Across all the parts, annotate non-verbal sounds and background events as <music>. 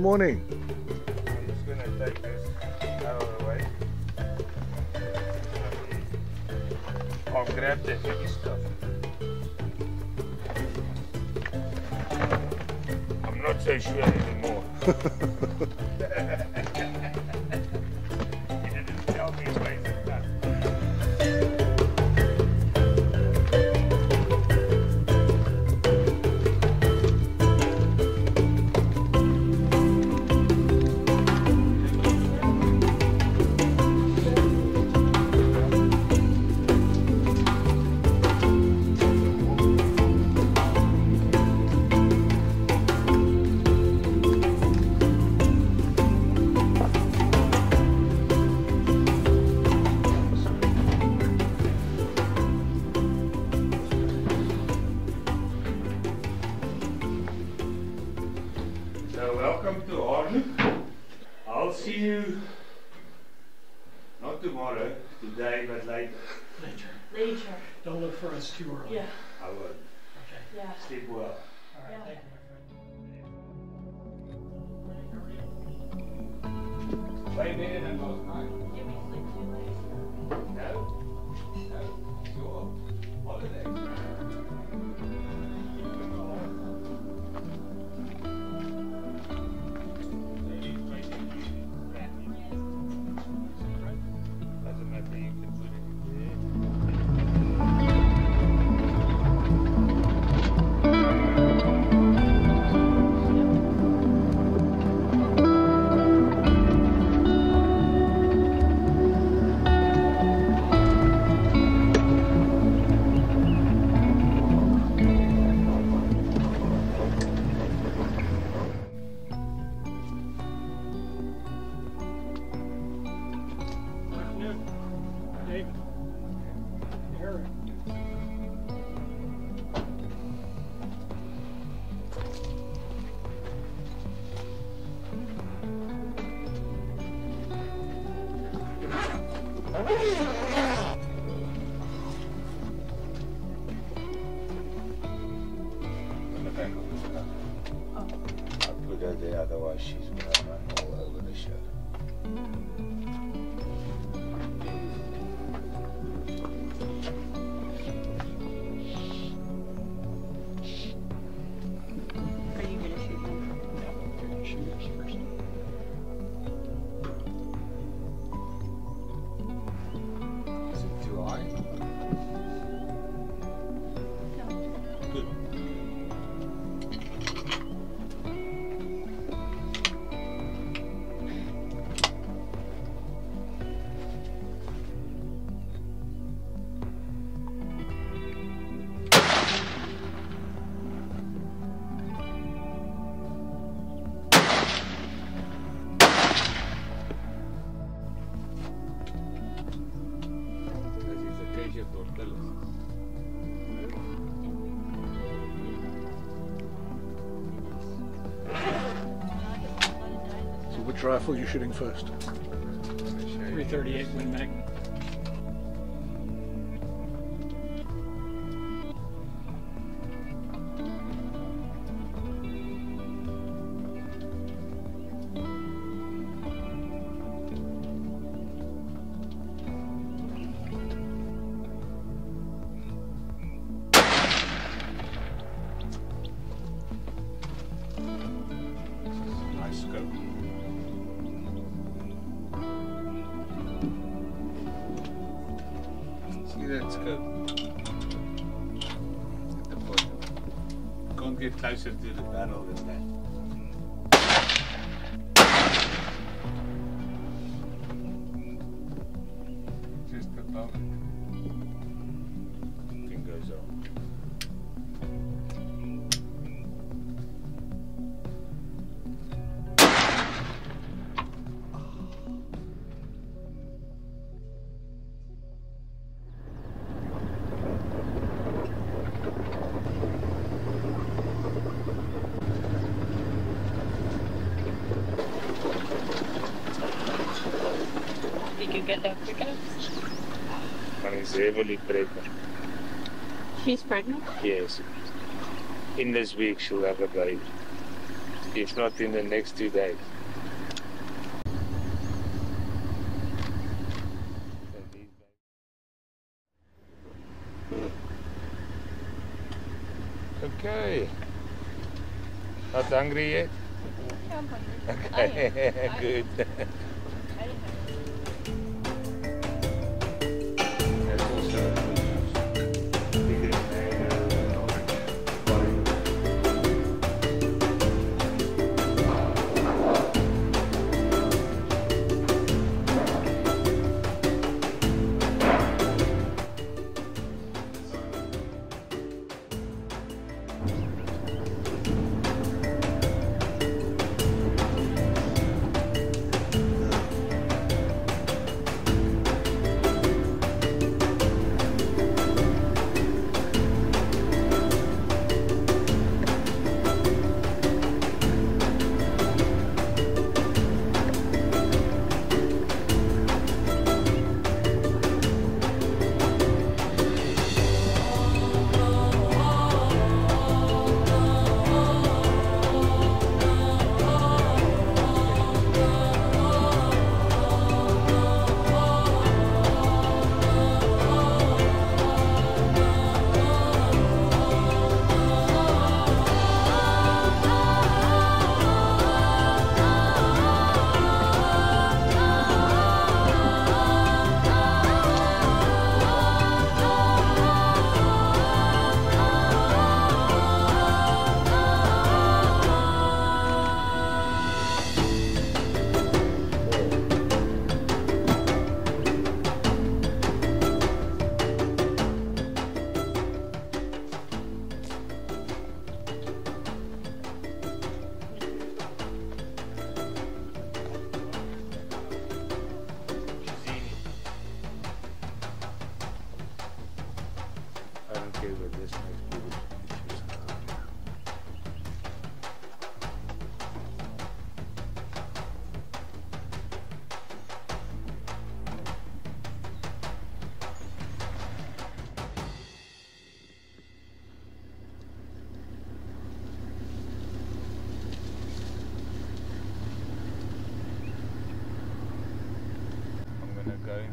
morning. I'll grab the heavy stuff. I'm not so sure anymore. <laughs> <laughs> rifle you're shooting first. 338 Win Mag. heavily pregnant. She's pregnant? Yes. In this week, she'll have a baby. If not, in the next two days. Okay. Not hungry yet? Yeah, I'm hungry. <laughs> Okay, <laughs> good.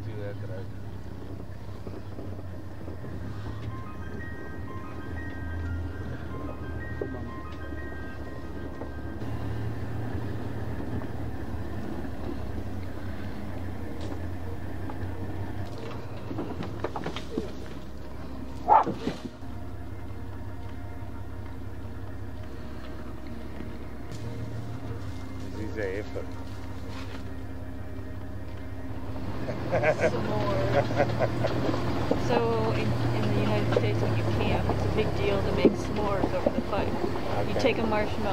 Gonna go into that road. This is a effort. Some more. So in, in the United States, when you camp, it's a big deal to make s'mores over the fire. You Okay. take a marshmallow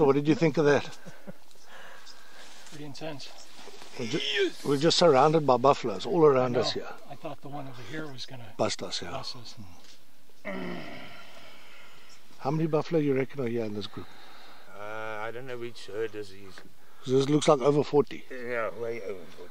So what did you think of that? Pretty intense. We're, ju- we're just surrounded by buffaloes all around us here. I thought the one over here was going to Bust us, yeah. bust us. How many buffalo you reckon are here in this group? Uh, I don't know which herd this is. This looks like over 40. Yeah, way over 40.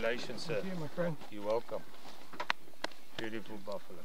Congratulations, sir. Thank you, my friend. You're welcome. Beautiful buffalo.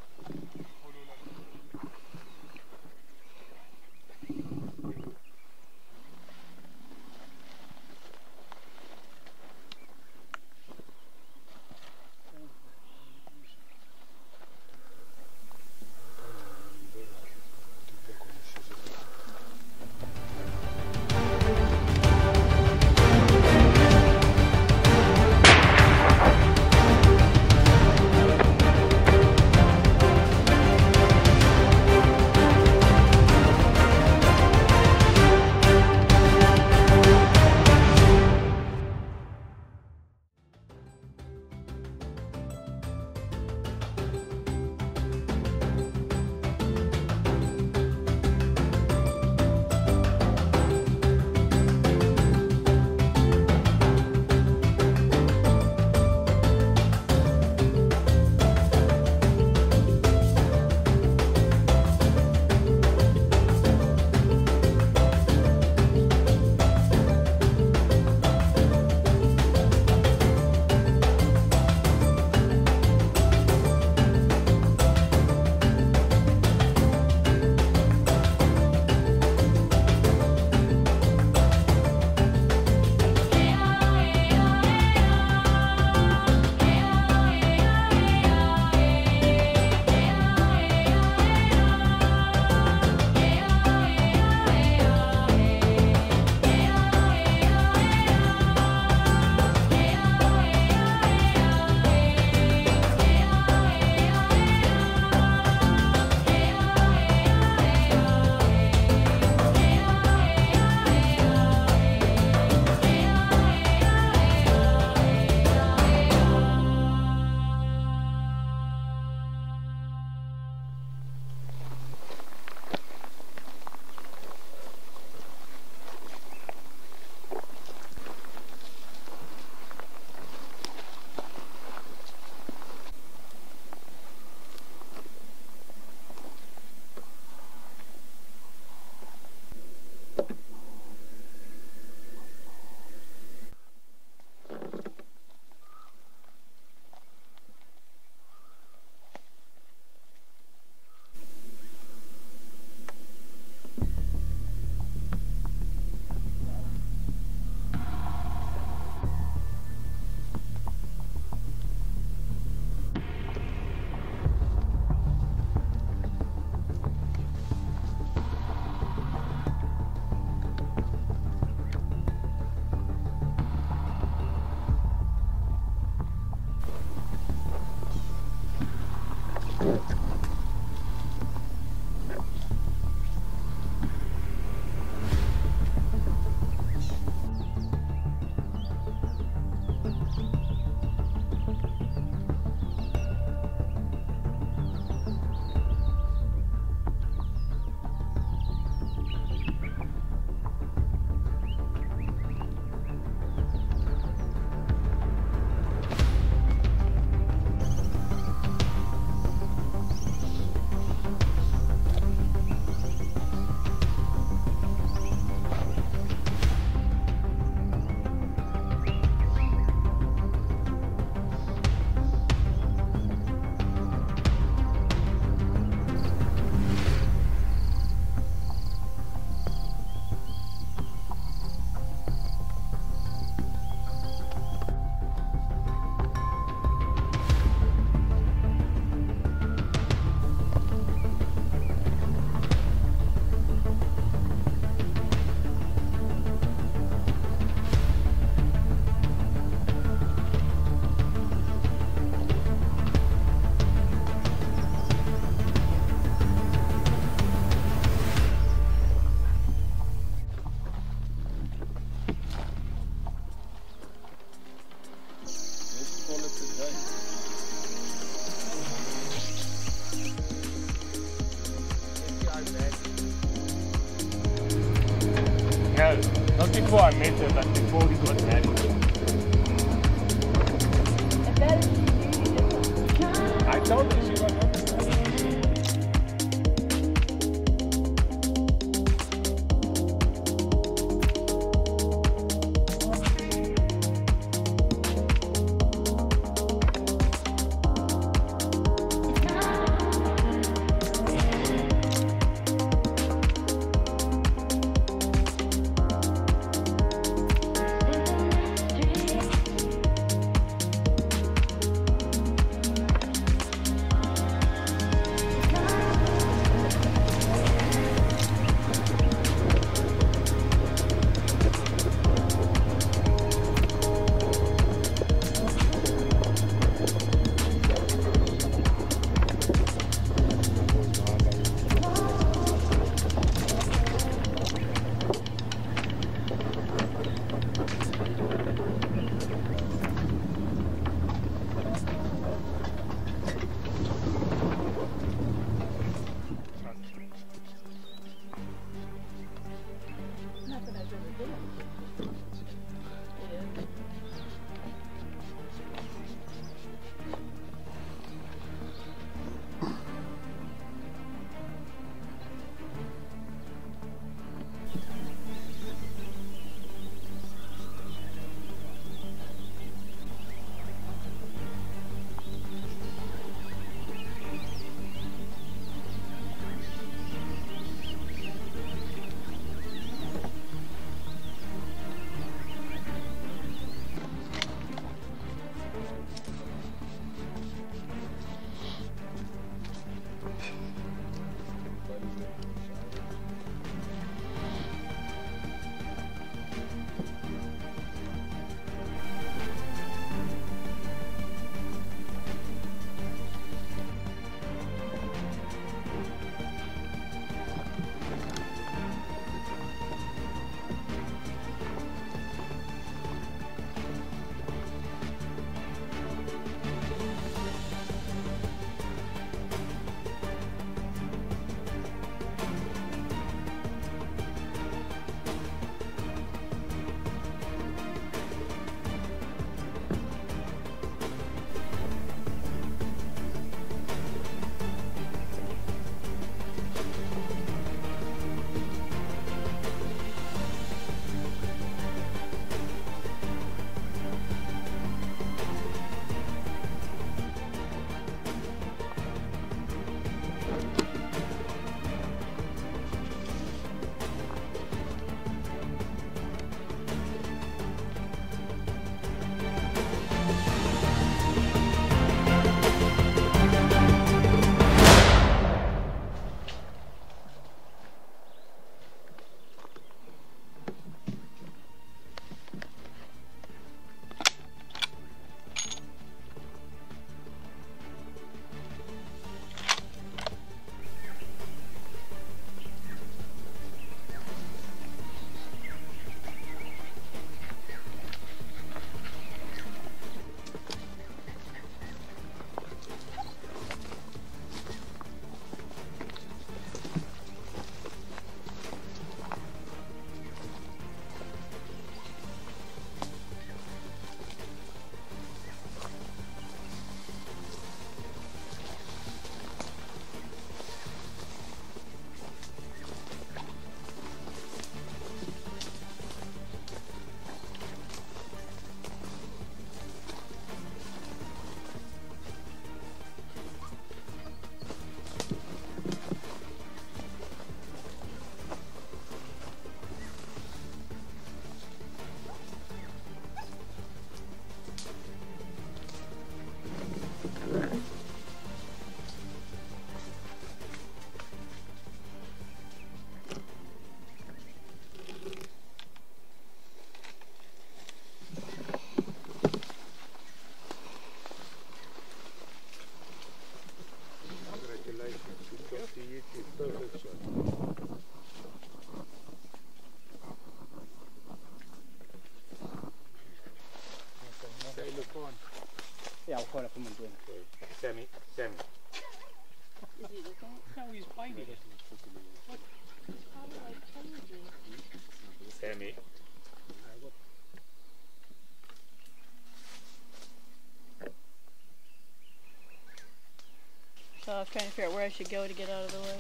Was trying to figure out where I should go to get out of the way.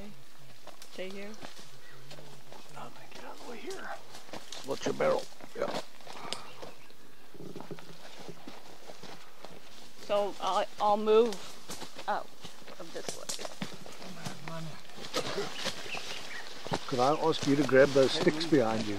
Stay here. I'm gonna get out of the way here. What's your barrel? Yeah. So I'll, I'll move out of this way. Could I ask you to grab those sticks behind you?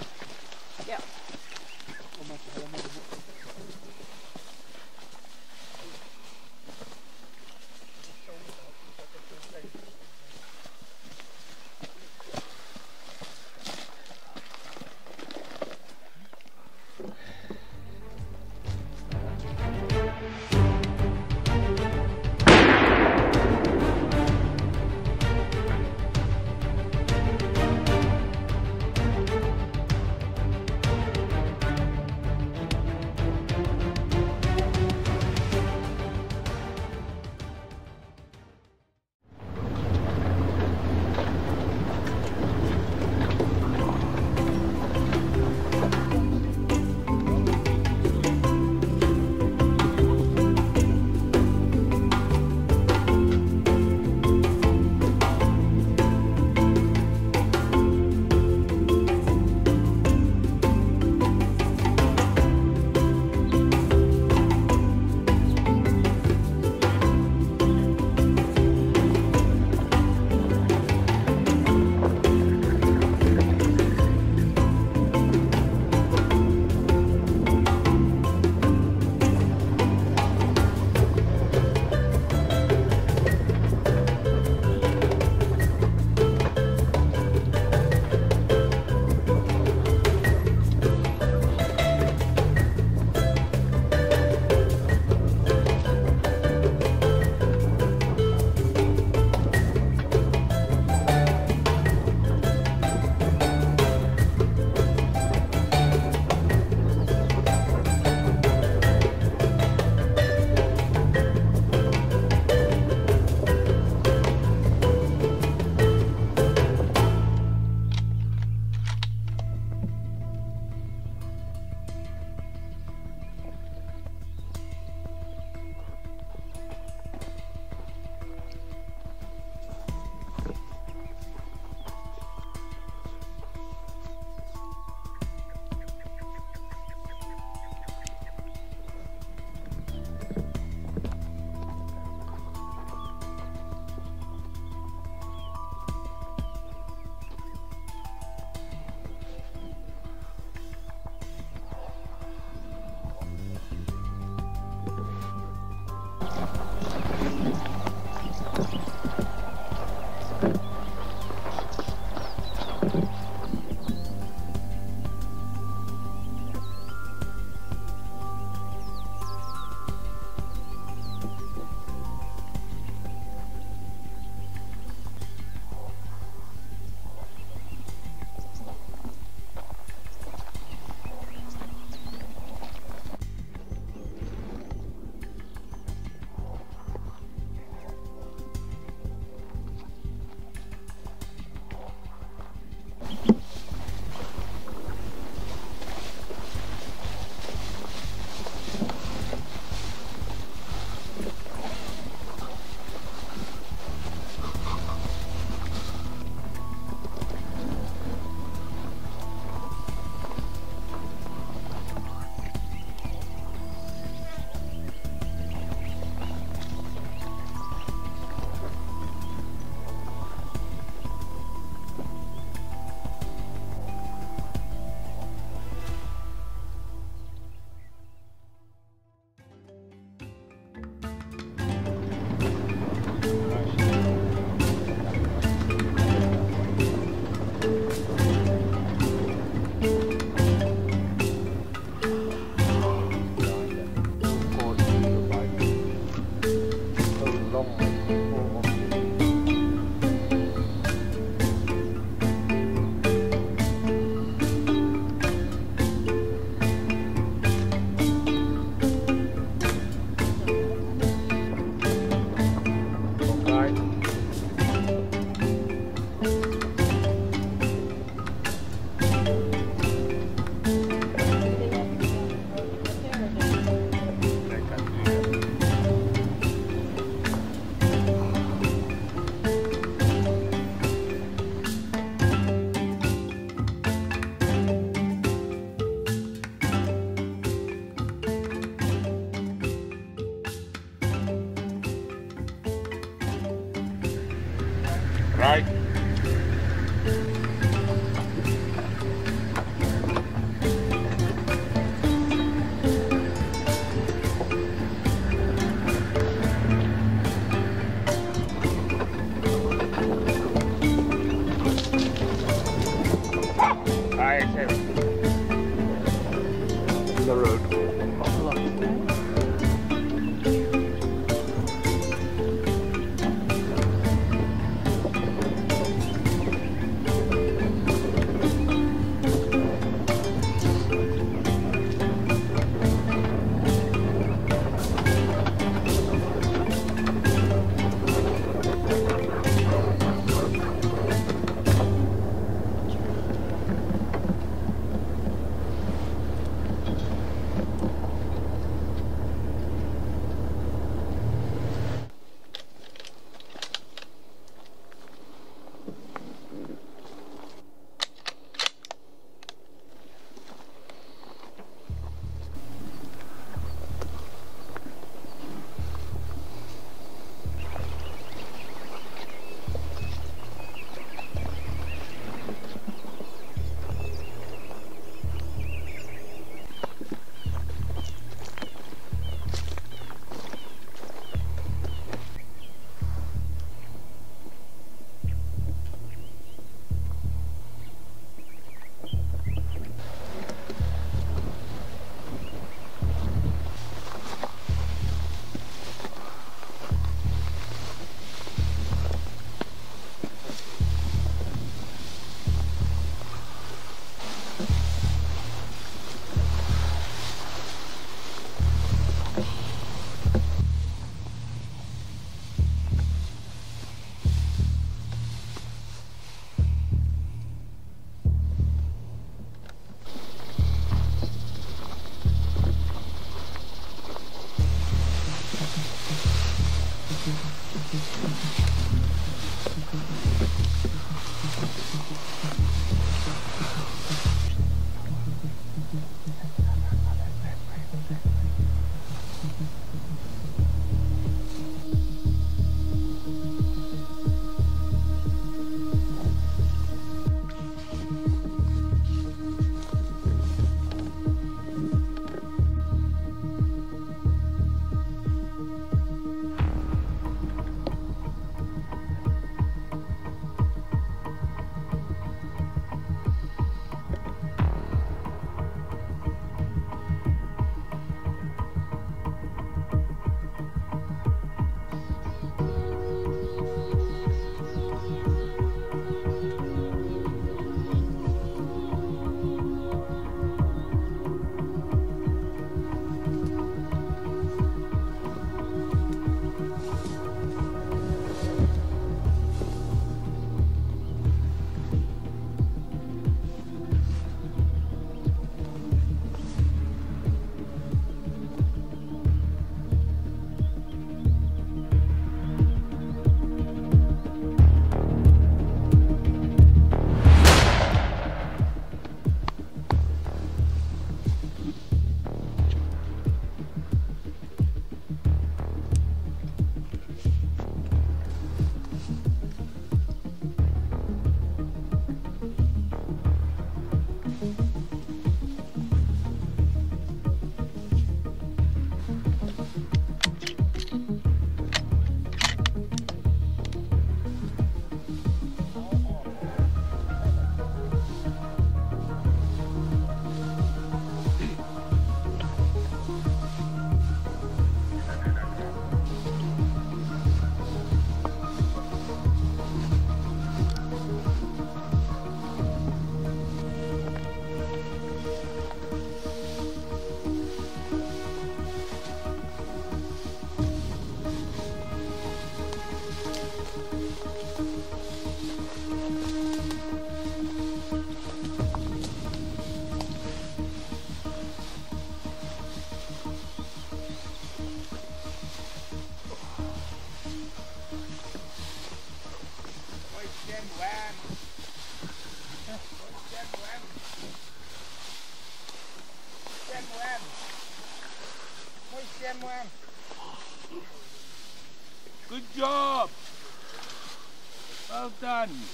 Done.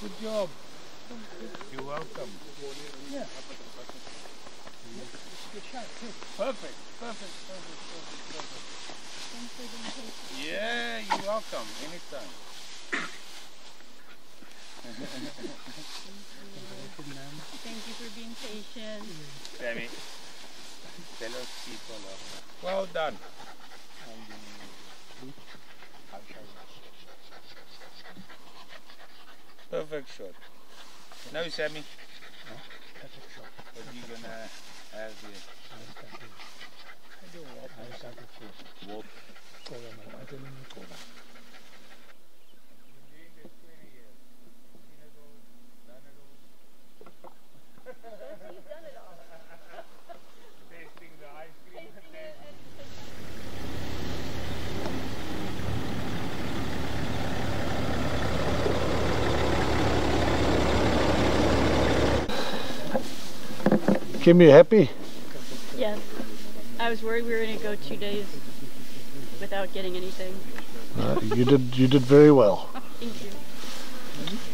Good job. You're welcome. Yeah. Perfect, perfect, perfect, perfect, perfect. Yeah, you're welcome. Anytime. Thank you for being patient. Sammy. Tell us people. Well done. Perfect shot. Now, Sammy. What are you gonna have here? Wolf. Tasting Kim, you happy? Yes. I was worried we were going to go two days without getting anything. Uh, you did. You did very well. <laughs> Thank you.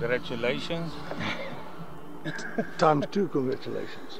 Congratulations. Times two, congratulations.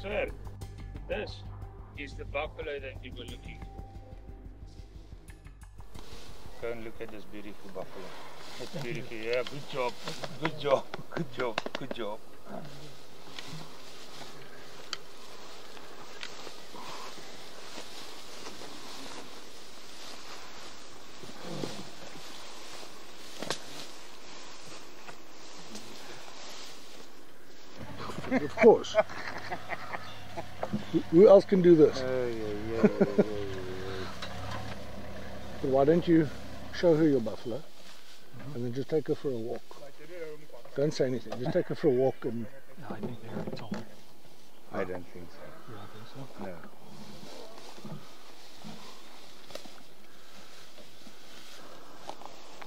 Sir, this. Is the buffalo that you were looking for? Go and look at this beautiful buffalo. It's beautiful. Yeah, good job. Good job. <laughs> Good job. Good job. Of course. <laughs> Who- Who else can do this? Yeah, yeah, yeah, yeah, But why don't you show her your buffalo mm-hmm. and then just take her for a walk? Don't say anything. Just take her for a walk and No, I think they already told. I don't think so. You don't think so? No.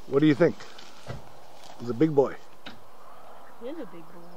what do you think? He's a big boy. He is a big boy.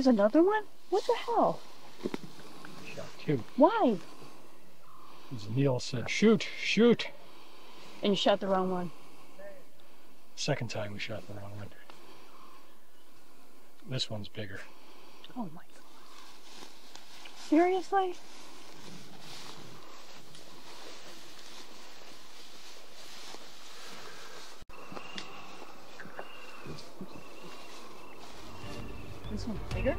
There's another one? What the hell? Shot two. Why? As Neil said, shoot, shoot. And you shot the wrong one. Second time we shot the wrong one. This one's bigger. Oh my god. Seriously? This one's bigger?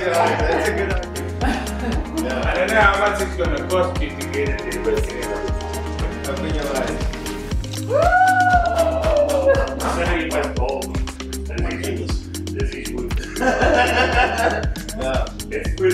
Your eyes. That's a good idea. Yeah, I don't know how much it's gonna cost you to get it in, but open your eyes. Sorry, but gold. This is this is good. Yeah. Let's put